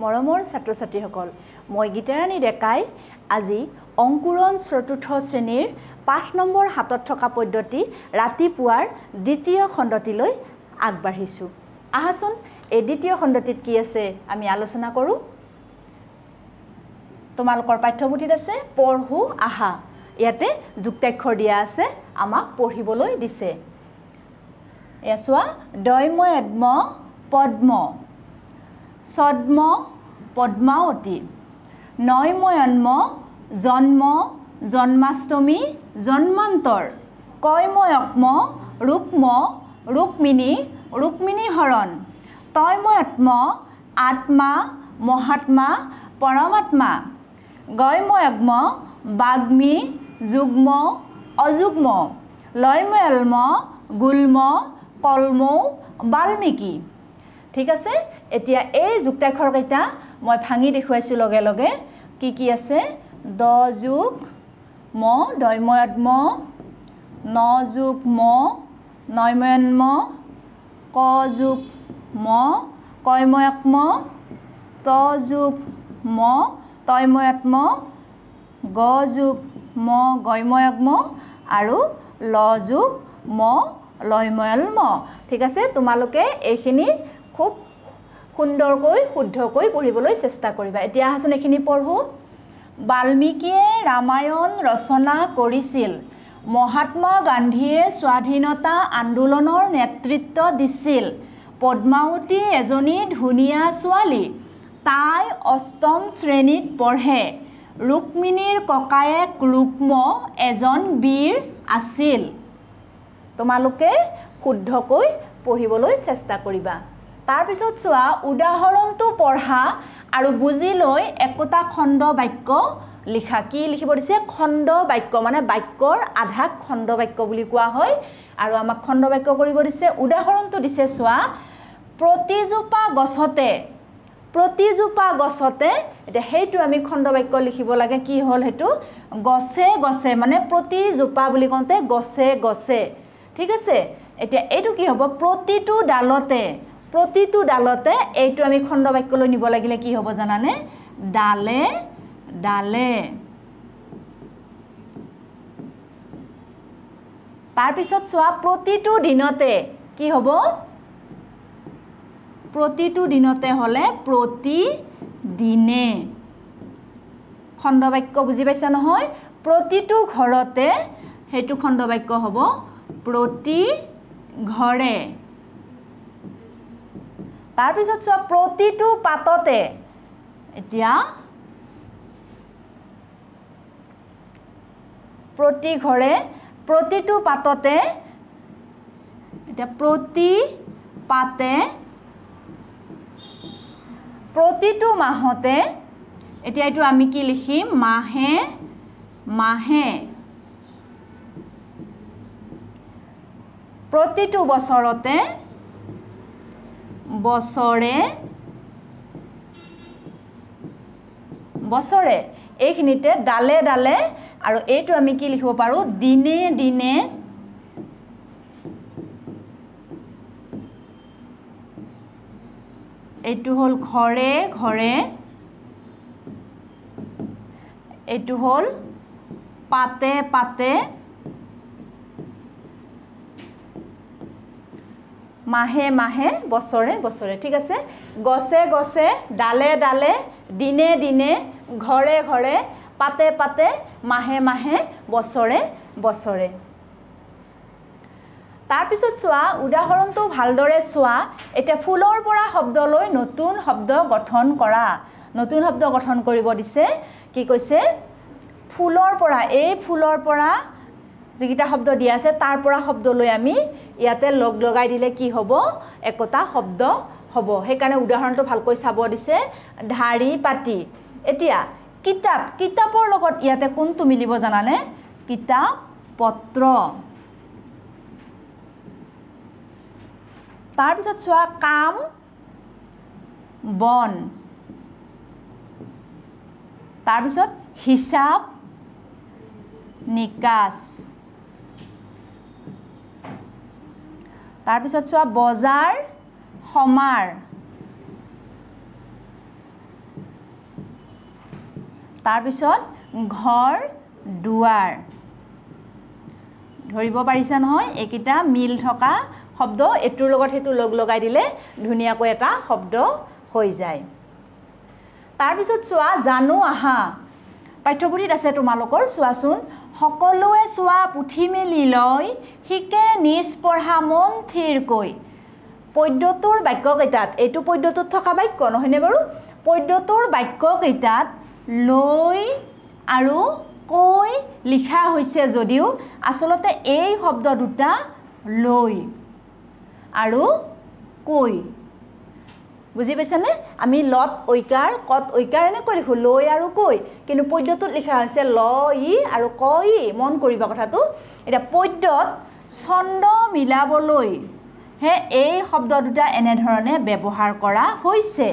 মৰমৰ ছাত্ৰ ছাত্ৰীসকল মই গীতাৰাণী ডেকাই আজি অংকুৰণ চতুৰ্থ শ্ৰেণীৰ পাঠ নম্বৰ হাতত থকা পদ্ধতি ৰাতিপুৱাৰ দ্বিতীয় খণ্ডটিলৈ আগবাঢ়িছোঁ। আহাচোন এই দ্বিতীয় খণ্ডটিত কি আছে আমি আলোচনা কৰোঁ? তোমালোকৰ পাঠ্যপুথিত আছে পঢ়ো আহা। ইয়াতে যুক্তাক্ষৰ দিয়া আছে আমাক পঢ়িবলৈ দিছে। এয়া চোৱা দৈম পদ্ম। ছদ্ম পদ্মাৱতী। নয়ময়ন্ম জন্ম জন্মাষ্টমী জন্মান্তৰ। কয়ময়ক্ম ৰুক্ম ৰুক্মিণী ৰুক্মিণী হৰণ তয়ময়াত্ম আত্মা মহাত্মা পৰমাত্মা। গয়ময়গ্ম বাগ্মী যুগ্ম অযুগ্ম। লয়ময়ল্ম গুল্ম কলমৌ বাল্মীকি। ঠিক আছে? এতিয়া এই যুক্তাক্ষৰকেইটা মই ভাঙি দেখুৱাইছোঁ লগে লগে। কি কি আছে? দ যোগ ম দৈময়দ্ম ন যোগ ম নয়ময়ন্ম ক যোগ ম কয়ময়াত্ম ত যোগ ম তয়ময়াত্ম গ যোগ ম গয়ময়াগ্ম আৰু ল যোগ ম লয়ময়ল্ম ঠিক আছে? তোমালোকে এইখিনি খুব সুন্দৰকৈ শুদ্ধকৈ পঢ়িবলৈ চেষ্টা কৰিবা। এতিয়া আহাচোন এইখিনি পঢ়োঁ। বাল্মীকিয়ে ৰামায়ণ ৰচনা কৰিছিল। মহাত্মা গান্ধীয়ে স্বাধীনতা আন্দোলনৰ নেতৃত্ব দিছিল। পদ্মাৱতী এজনী ধুনীয়া ছোৱালী। তাই অষ্টম শ্ৰেণীত পঢ়ে। ৰুক্মিণীৰ ককায়েক ৰুক্ম এজন বীৰ আছিল। তোমালোকে শুদ্ধকৈ পঢ়িবলৈ চেষ্টা কৰিবা। তাৰপিছত চোৱা উদাহৰণটো পঢ়া আৰু বুজি লৈ একোটা খণ্ড বাক্য লিখা। কি লিখিব দিছে? খণ্ড বাক্য মানে বাক্যৰ আধাক খণ্ড বাক্য বুলি কোৱা হয়। আৰু আমাক খণ্ড বাক্য কৰিব দিছে। উদাহৰণটো দিছে চোৱা প্ৰতিজোপা গছতে প্ৰতিজোপা গছতে এতিয়া সেইটো আমি খণ্ড বাক্য লিখিব লাগে। কি হ'ল সেইটো? গছে গছে মানে প্ৰতিজোপা বুলি কওঁতে গছে গছে। ঠিক আছে? এতিয়া এইটো কি হ'ব? প্ৰতিটো ডালতে প্ৰতিটো ডালতে এইটো আমি খণ্ড বাক্যলৈ নিব লাগিলে কি হ'ব জানানে? ডালে ডালে। তাৰপিছত চোৱা প্ৰতিটো দিনতে কি হ'ব? প্ৰতিটো দিনতে হ'লে প্ৰতিদিনে খণ্ড বাক্য বুজি পাইছা নহয়? প্ৰতিটো ঘৰতে সেইটো খণ্ড বাক্য হ'ব প্ৰতি ঘৰে। তাৰপিছত চোৱা প্ৰতিটো পাততে এতিয়া প্ৰতি ঘৰে প্ৰতিটো পাততে এতিয়া প্ৰতি পাতে প্ৰতিটো মাহতে এতিয়া এইটো আমি কি লিখিম? মাহে মাহে প্ৰতিটো বছৰতে বছৰে? বছৰে। এইখিনিতে ডালে ডালে আৰু এইটো আমি কি লিখিব পাৰোঁ? দিনে দিনে এইটো হ'ল ঘৰে ঘৰে এইটো হ'ল পাতে পাতে মাহে মাহে বছৰে বছৰে ঠিক আছে? গছে গছে ডালে ডালে দিনে দিনে ঘৰে ঘৰে পাতে পাতে মাহে মাহে বছৰে বছৰে। তাৰপিছত চোৱা উদাহৰণটো ভালদৰে চোৱা এতিয়া ফুলৰ পৰা শব্দলৈ নতুন শব্দ গঠন কৰা। নতুন শব্দ গঠন কৰিব দিছে কি কৈছে? ফুলৰ পৰা এই ফুলৰ পৰা যিকেইটা শব্দ দিয়া আছে তাৰ পৰা শব্দ লৈ আমি ইয়াতে লগ লগাই দিলে কি হ'ব? একোটা শব্দ হ'ব। সেইকাৰণে উদাহৰণটো ভালকৈ চাব দিছে। ঢাৰি পাতি। এতিয়া কিতাপ। কিতাপৰ লগত ইয়াতে কোনটো মিলিব জানানে? কিতাপ পত্ৰ। তাৰপিছত চোৱা কাম বন। তাৰপিছত হিচাপ নিকাচ। তাৰপিছত চোৱা বজাৰ সমাৰ। তাৰপিছত ঘৰ দুৱাৰ। ধৰিব পাৰিছা নহয় এইকেইটা মিল থকা শব্দ এইটোৰ লগত সেইটো লগ লগাই দিলে ধুনীয়াকৈ এটা শব্দ হৈ যায়। তাৰপিছত চোৱা জানো আহা। পাঠ্যপুথিত আছে তোমালোকৰ চোৱাচোন সকলোৱে চোৱা পুথি মেলি লয় শিকে নিজ পঢ়া মন থিৰকৈ পদ্যটোৰ বাক্যকেইটাত এইটো পদ্যটোত থকা বাক্য নহয়নে বাৰু? পদ্যটোৰ বাক্যকেইটাত লৈ আৰু কৈ লিখা হৈছে যদিও আচলতে এই শব্দ দুটা লৈ আৰু কৈ। বুজি পাইছানে? আমি লত ঐকাৰ কত ঐকাৰ এনেকৈ লিখোঁ লৈ আৰু কৈ। কিন্তু পদ্যটোত লিখা হৈছে ল ই আৰু ক ই। মন কৰিবা কথাটো। এতিয়া পদ্যত ছন্দ মিলাবলৈ হে এই শব্দ দুটা এনেধৰণে ব্যৱহাৰ কৰা হৈছে।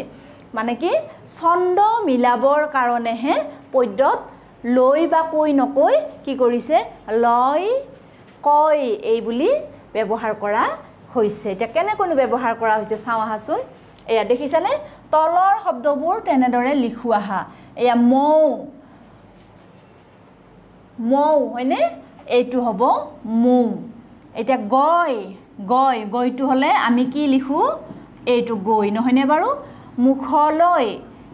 মানে কি? ছন্দ মিলাবৰ কাৰণেহে পদ্যত লৈ বা কৈ নকৈ কি কৰিছে? লয় কয় এই বুলি ব্যৱহাৰ কৰা হৈছে। এতিয়া কেনেকৈনো ব্যৱহাৰ কৰা হৈছে? চাওঁ আহাচোন। এয়া দেখিছানে? তলৰ শব্দবোৰ তেনেদৰে লিখোঁ আহা এয়া মৌ। মৌ হয়নে? এইটো হ'ব মৌ। এতিয়া গৈ গৈ গৈটো হ'লে আমি কি লিখোঁ? এইটো গৈ নহয়নে বাৰু? মুখলৈ।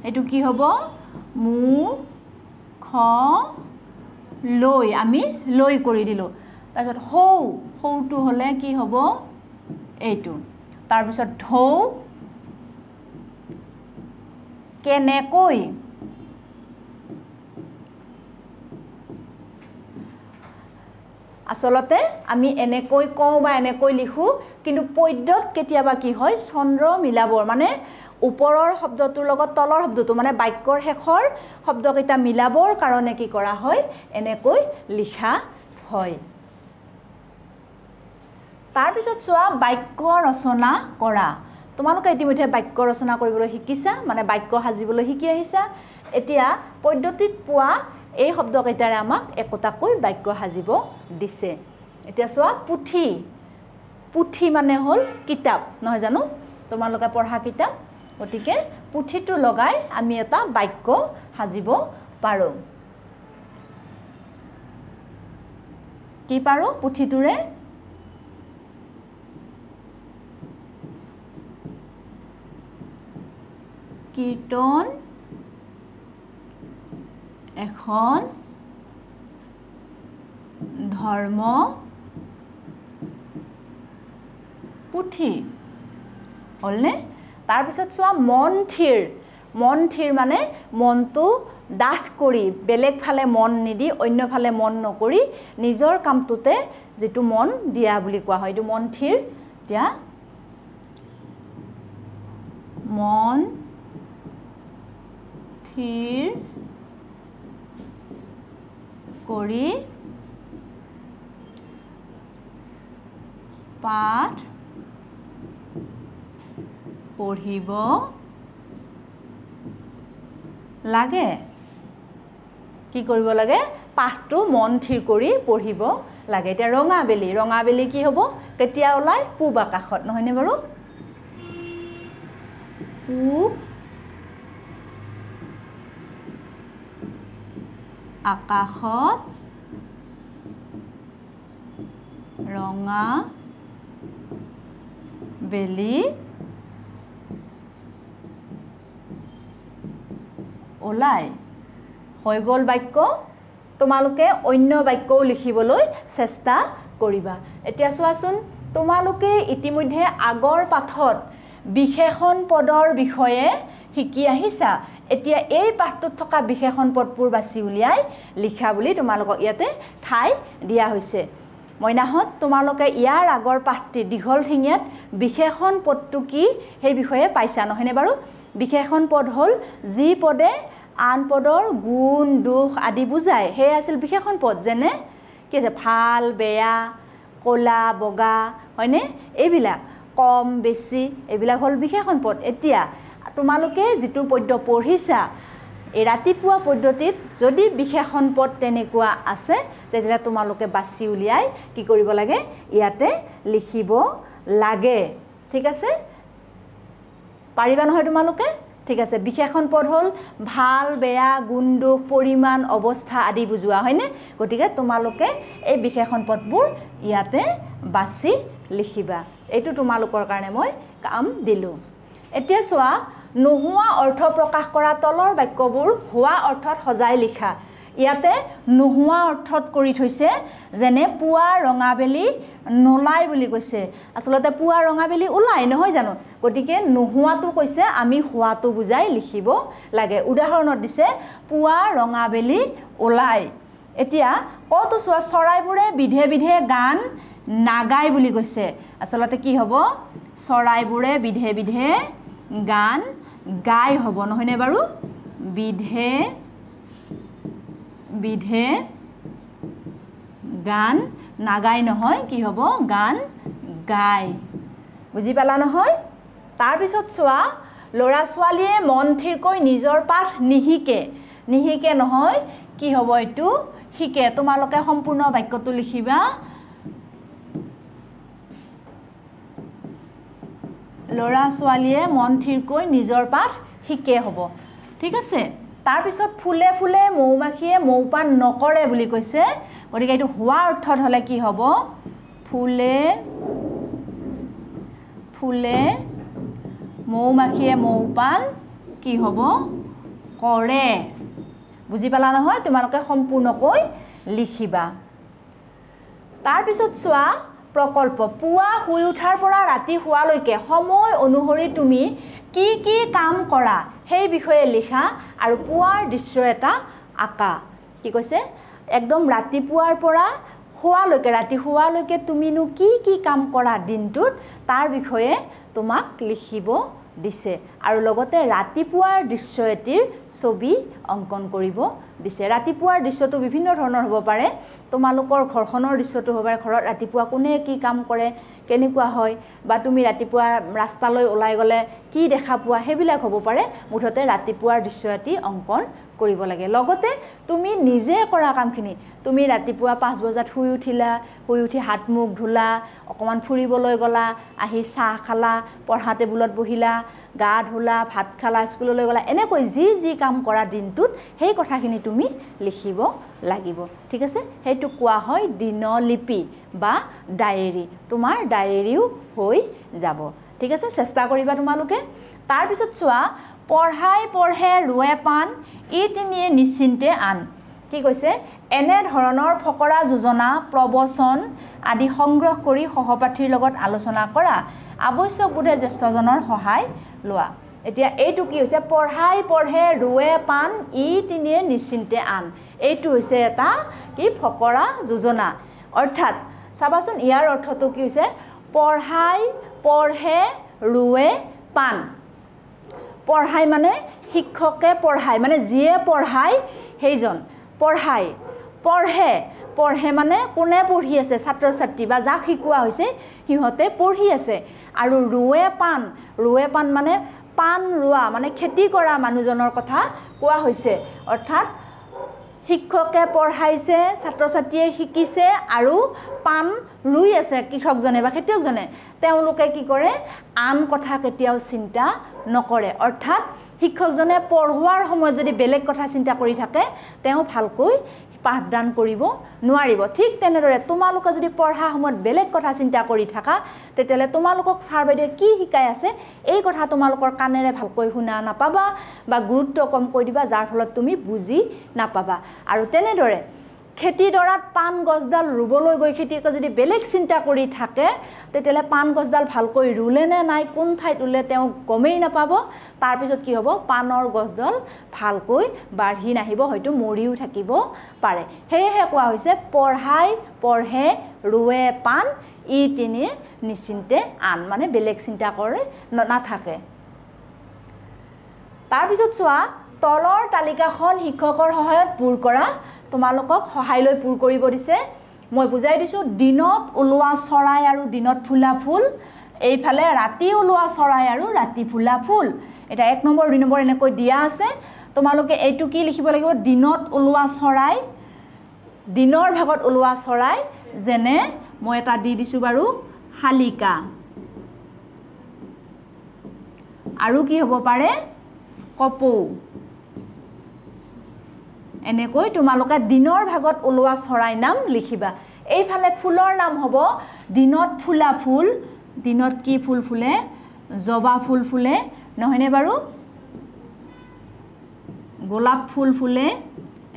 এইটো কি হ'ব? মুখ লৈ আমি লৈ কৰি দিলোঁ। তাৰপিছত সৌ সৌটো হ'লে কি হ'ব? এইটো। তাৰপিছত ঢৌ কেনেকৈ আচলতে আমি এনেকৈ কওঁ বা এনেকৈ লিখোঁ কিন্তু পদ্যত কেতিয়াবা কি হয় চন্দ্ৰ মিলাবৰ মানে ওপৰৰ শব্দটোৰ লগত তলৰ শব্দটো মানে বাক্যৰ শেষৰ শব্দকেইটা মিলাবৰ কাৰণে কি কৰা হয় এনেকৈ লিখা হয়। তাৰপিছত চোৱা বাক্য ৰচনা কৰা। তোমালোকে ইতিমধ্যে বাক্য ৰচনা কৰিবলৈ শিকিছা মানে বাক্য সাজিবলৈ শিকি আহিছা। এতিয়া পদ্ধতিত পোৱা এই শব্দকেইটাৰে আমাক একোটাকৈ বাক্য সাজিব দিছে। এতিয়া চোৱা পুথি। পুথি মানে হ'ল কিতাপ নহয় জানো? তোমালোকে পঢ়া কিতাপ। গতিকে পুথিটো লগাই আমি এটা বাক্য সাজিব পাৰোঁ। কি পাৰোঁ? পুথিটোৰে কীৰ্তন এখন ধৰ্ম পুথি। হ'লনে? তাৰপিছত চোৱা মন থিৰ মন থিৰ মানে মনটো ডাঠ কৰি বেলেগ ফালে মন নিদি অন্য ফালে মন নকৰি নিজৰ কামটোতে যিটো মন দিয়া বুলি কোৱা হয়। এইটো মন থিৰ এতিয়া মন স্থিৰ কৰি পাঠ পঢ়িব লাগে। কি কৰিব লাগে? পাঠটো মন থিৰ কৰি পঢ়িব লাগে। এতিয়া ৰঙাবেলি ৰঙাবেলি কি হ'ব? কেতিয়া ওলায়? পূব আকাশত নহয়নে বাৰু? পূব আকাশত ৰঙা বেলি ওলায় হৈ গ'ল বাক্য। তোমালোকে অন্য বাক্যও লিখিবলৈ চেষ্টা কৰিবা। এতিয়া চোৱাচোন তোমালোকে ইতিমধ্যে আগৰ পাঠত বিশেষণ পদৰ বিষয়ে শিকি আহিছা। এতিয়া এই পাঠটোত থকা বিশেষণ পদবোৰ বাছি উলিয়াই লিখা বুলি তোমালোকক ইয়াতে ঠাই দিয়া হৈছে। মইনাহঁত তোমালোকে ইয়াৰ আগৰ পাঠটি দীঘল ঠিঙিয়াত বিশেষণ পদটো কি সেই বিষয়ে পাইছা নহয়নে বাৰু? বিশেষণ পদ হ'ল যি পদে আন পদৰ গুণ দোষ আদি বুজায়। সেয়ে আছিল বিশেষণ পদ যেনে কি আছে? ভাল বেয়া ক'লা বগা হয়নে? এইবিলাক কম বেছি এইবিলাক হ'ল বিশেষণ পদ। এতিয়া তোমালোকে যিটো পদ্য পঢ়িছা এই ৰাতিপুৱা পদ্ধতিত যদি বিশেষণ পদ তেনেকুৱা আছে তেতিয়াহ'লে তোমালোকে বাছি উলিয়াই কি কৰিব লাগে ইয়াতে লিখিব লাগে। ঠিক আছে? পাৰিবা নহয় তোমালোকে? ঠিক আছে। বিশেষণ পদ হ'ল ভাল বেয়া গুণ দোষ পৰিমাণ অৱস্থা আদি বুজোৱা হয়নে? গতিকে তোমালোকে এই বিশেষণ পদবোৰ ইয়াতে বাছি লিখিবা। এইটো তোমালোকৰ কাৰণে মই কাম দিলোঁ। এতিয়া চোৱা নোহোৱা অৰ্থ প্ৰকাশ কৰা তলৰ বাক্যবোৰ হোৱা অৰ্থত সজাই লিখা। ইয়াতে নোহোৱা অৰ্থত কৰি থৈছে যেনে পুৱা ৰঙাবেলি নোলায় বুলি কৈছে। আচলতে পুৱা ৰঙাবেলি ওলায় নহয় জানো? গতিকে নোহোৱাটো কৈছে আমি হোৱাটো বুজাই লিখিব লাগে। উদাহৰণত দিছে পুৱা ৰঙাবেলি ওলায় এতিয়া কতো চোৱা চৰাইবোৰে বিধে বিধে গান নাগায় বুলি কৈছে। আচলতে কি হ'ব? চৰাইবোৰে বিধে বিধে গান গাই হ'ব নহয়নে বাৰু? বিধে বিধে গান নাগাই নহয় কি হ'ব? গান গাই। বুজি পালা নহয়? তাৰপিছত চোৱা ল'ৰা ছোৱালীয়ে মন থিৰকৈ নিজৰ পাঠ নিশিকে। নিশিকে নহয় কি হ'ব এইটো? শিকে। তোমালোকে সম্পূৰ্ণ বাক্যটো লিখিবা। ল'ৰা ছোৱালীয়ে মন থিৰকৈ নিজৰ পাঠ শিকে হ'ব। ঠিক আছে? তাৰপিছত ফুলে ফুলে মৌ মাখিয়ে মৌপান নকৰে বুলি কৈছে। গতিকে এইটো হোৱা অৰ্থত হ'লে কি হ'ব? ফুলে ফুলে মৌ মাখিয়ে মৌপান কি হ'ব? কৰে। বুজি পালা নহয়? তোমালোকে সম্পূৰ্ণকৈ লিখিবা। তাৰপিছত চোৱা প্ৰকল্প পুৱা শুই উঠাৰ পৰা ৰাতি শোৱালৈকে সময় অনুসৰি তুমি কি কি কাম কৰা সেই বিষয়ে লিখা আৰু পুৱাৰ দৃশ্য এটা আঁকা। কি কৈছে? একদম ৰাতিপুৱাৰ পৰা শোৱালৈকে ৰাতি শোৱালৈকে তুমিনো কি কি কাম কৰা দিনটোত তাৰ বিষয়ে তোমাক লিখিব দিছে। আৰু লগতে ৰাতিপুৱাৰ দৃশ্য এটিৰ ছবি অংকন কৰিব দিছে। ৰাতিপুৱাৰ দৃশ্যটো বিভিন্ন ধৰণৰ হ'ব পাৰে। তোমালোকৰ ঘৰখনৰ দৃশ্যটো হ'ব পাৰে। ঘৰত ৰাতিপুৱা কোনে কি কাম কৰে কেনেকুৱা হয় বা তুমি ৰাতিপুৱা ৰাস্তালৈ ওলাই গ'লে কি দেখা পোৱা সেইবিলাক হ'ব পাৰে। মুঠতে ৰাতিপুৱাৰ দৃশ্য এটি অংকন কৰিব লাগে। লগতে তুমি নিজে কৰা কামখিনি তুমি ৰাতিপুৱা পাঁচ বজাত শুই উঠিলা শুই উঠি হাত মুখ ধুলা অকণমান ফুৰিবলৈ গ'লা আহি চাহ খালা পঢ়া টেবুলত বহিলা গা ধুলা ভাত খালা স্কুললৈ গ'লা এনেকৈ যি যি কাম কৰা দিনটোত সেই কথাখিনি তুমি লিখিব লাগিব। ঠিক আছে? সেইটো কোৱা হয় দিনলিপি বা ডায়েৰী। তোমাৰ ডায়েৰীও হৈ যাব। ঠিক আছে? চেষ্টা কৰিবা তোমালোকে। তাৰপিছত চোৱা পঢ়াই পঢ়ে ৰোৱে পাণ ই তিনিয়ে নিশ্চিন্তে আন। কি কৈছে? এনেধৰণৰ ফকৰা যোজনা প্ৰবচন আদি সংগ্ৰহ কৰি সহপাঠীৰ লগত আলোচনা কৰা আৱশ্যক বোধে জ্যেষ্ঠজনৰ সহায় লোৱা। এতিয়া এইটো কি হৈছে? পঢ়াই পঢ়ে ৰোৱে পাণ ই তিনিয়ে নিশ্চিন্তে আন। এইটো হৈছে এটা কি ফকৰা যোজনা। অৰ্থাৎ চাবাচোন ইয়াৰ অৰ্থটো কি হৈছে? পঢ়াই পঢ়ে ৰোৱে পাণ। পঢ়াই মানে শিক্ষকে পঢ়ায় মানে যিয়ে পঢ়ায় সেইজন পঢ়ায় পঢ়ে পঢ়ে মানে কোনে পঢ়ি আছে ছাত্ৰ ছাত্ৰী বা যাক শিকোৱা হৈছে সিহঁতে পঢ়ি আছে। আৰু ৰোৱে পাণ ৰোৱে পাণ মানে পাণ ৰোৱা মানে খেতি কৰা মানুহজনৰ কথা কোৱা হৈছে। অৰ্থাৎ শিক্ষকে পঢ়াইছে ছাত্ৰ ছাত্ৰীয়ে শিকিছে আৰু পাণ ৰুই আছে কৃষকজনে বা খেতিয়কজনে। তেওঁলোকে কি কৰে? আন কথা কেতিয়াও চিন্তা নকৰে। অৰ্থাৎ শিক্ষকজনে পঢ়োৱাৰ সময়ত যদি বেলেগ কথা চিন্তা কৰি থাকে তেওঁ ভালকৈ পাঠদান কৰিব নোৱাৰিব। ঠিক তেনেদৰে তোমালোকে যদি পঢ়া সময়ত বেলেগ কথা চিন্তা কৰি থাকা তেতিয়াহ'লে তোমালোকক ছাৰ বাইদেৱে কি শিকাই আছে এই কথা তোমালোকৰ কাণেৰে ভালকৈ শুনা নাপাবা বা গুৰুত্ব কমকৈ দিবা যাৰ ফলত তুমি বুজি নাপাবা। আৰু তেনেদৰে খেতিডৰাত পাণ গছডাল ৰুবলৈ গৈ খেতিয়কে যদি বেলেগ চিন্তা কৰি থাকে তেতিয়াহ'লে পাণ গছডাল ভালকৈ ৰুলে নে নাই কোন ঠাইত ৰুলে তেওঁ গমেই নাপাব। তাৰপিছত কি হ'ব? পাণৰ গছডাল ভালকৈ বাঢ়ি নাহিব হয়তো মৰিও থাকিব পাৰে। সেয়েহে কোৱা হৈছে পঢ়াই পঢ়ে ৰুৱে পাণ ই তিনি নিশ্চিন্তে আন মানে বেলেগ চিন্তা কৰে নাথাকে। তাৰপিছত চোৱা তলৰ তালিকাখন শিক্ষকৰ সহায়ত পূৰ কৰা তোমালোকক সহায় লৈ পূৰ কৰিব দিছে। মই বুজাই দিছোঁ দিনত ওলোৱা চৰাই আৰু দিনত ফুলা ফুল এইফালে ৰাতি ওলোৱা চৰাই আৰু ৰাতি ফুলা ফুল। এতিয়া এক নম্বৰ দুই নম্বৰ এনেকৈ দিয়া আছে। তোমালোকে এইটো কি লিখিব লাগিব? দিনত ওলোৱা চৰাই দিনৰ ভাগত ওলোৱা চৰাই যেনে মই এটা দি দিছোঁ বাৰু শালিকা। আৰু কি হ'ব পাৰে? কপৌ। এনেকৈ তোমালোকে দিনৰ ভাগত ওলোৱা চৰাইৰ নাম লিখিবা। এইফালে ফুলৰ নাম হ'ব দিনত ফুলা ফুল দিনত কি ফুল ফুলে জবা ফুল ফুলে নহয়নে বাৰু? গোলাপ ফুল ফুলে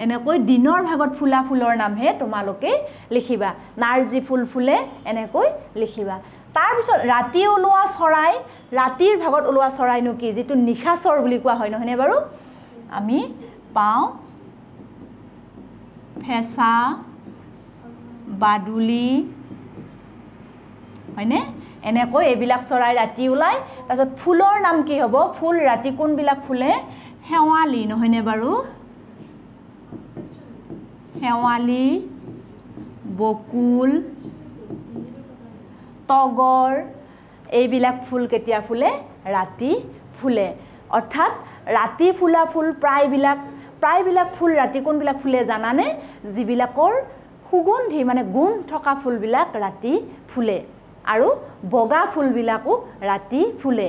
এনেকৈ দিনৰ ভাগত ফুলা ফুলৰ নামহে তোমালোকে লিখিবা। নাৰ্জী ফুল ফুলে এনেকৈ লিখিবা। তাৰপিছত ৰাতি ওলোৱা চৰাই ৰাতিৰ ভাগত ওলোৱা চৰাইনো কি? যিটো নিশাচৰ বুলি কোৱা হয় নহয়নে বাৰু? আমি পাওঁ ফেঁচা বাদুলি হয়নে? এনেকৈ এইবিলাক চৰাই ৰাতি ওলায়। তাৰপিছত ফুলৰ নাম কি হ'ব? ফুল ৰাতি কোনবিলাক ফুলে? শেৱালি নহয়নে বাৰু? শেৱালি বকুল তগৰ এইবিলাক ফুল কেতিয়া ফুলে? ৰাতি ফুলে। অৰ্থাৎ ৰাতি ফুলা ফুল প্ৰায়বিলাক প্ৰায়বিলাক ফুল ৰাতি কোনবিলাক ফুলে জানানে? যিবিলাকৰ সুগন্ধি মানে গুণ থকা ফুলবিলাক ৰাতি ফুলে আৰু বগা ফুলবিলাকো ৰাতি ফুলে।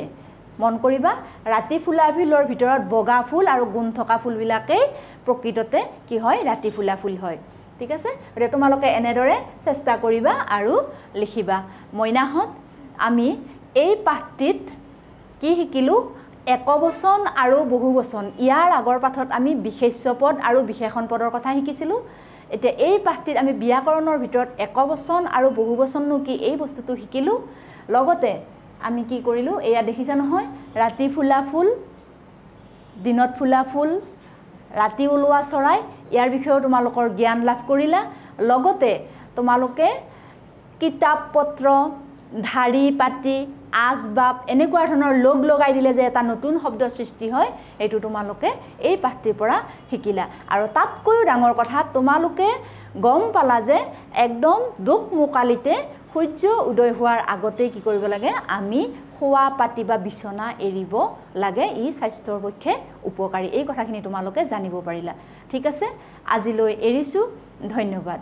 মন কৰিবা ৰাতি ফুলা ফুলৰ ভিতৰত বগা ফুল আৰু গুণ থকা ফুলবিলাকেই প্ৰকৃততে কি হয়? ৰাতি ফুলা ফুল হয়। ঠিক আছে? গতিকে তোমালোকে এনেদৰে চেষ্টা কৰিবা আৰু লিখিবা। মইনাহঁত আমি এই পাঠটিত কি শিকিলোঁ? একবচন আৰু বহুবচন ইয়াৰ আগৰ পাঠত আমি বিশেষ্য পদ আৰু বিশেষণ পদৰ কথা শিকিছিলোঁ। এতিয়া এই পাঠটিত আমি ব্যাকৰণৰ ভিতৰত একবচন আৰু বহুবচননো কি এই বস্তুটো শিকিলোঁ। লগতে আমি কি কৰিলোঁ এয়া দেখিছা নহয় ৰাতি ফুলা ফুল দিনত ফুলা ফুল ৰাতি ওলোৱা চৰাই ইয়াৰ বিষয়েও তোমালোকৰ জ্ঞান লাভ কৰিলা। লগতে তোমালোকে কিতাপ পত্ৰ ঢাৰি পাতি আচবাব এনেকুৱা ধৰণৰ লগ লগাই দিলে যে এটা নতুন শব্দ সৃষ্টি হয় এইটো তোমালোকে এই পাঠটিৰ পৰা শিকিলা। আৰু তাতকৈও ডাঙৰ কথা তোমালোকে গম পালা যে একদম দুখ মোকালিতে সূৰ্য উদয় হোৱাৰ আগতেই কি কৰিব লাগে আমি শোৱা পাতি বা বিচনা এৰিব লাগে ই স্বাস্থ্যৰ পক্ষে উপকাৰী। এই কথাখিনি তোমালোকে জানিব পাৰিলা। ঠিক আছে আজিলৈ এৰিছোঁ ধন্যবাদ।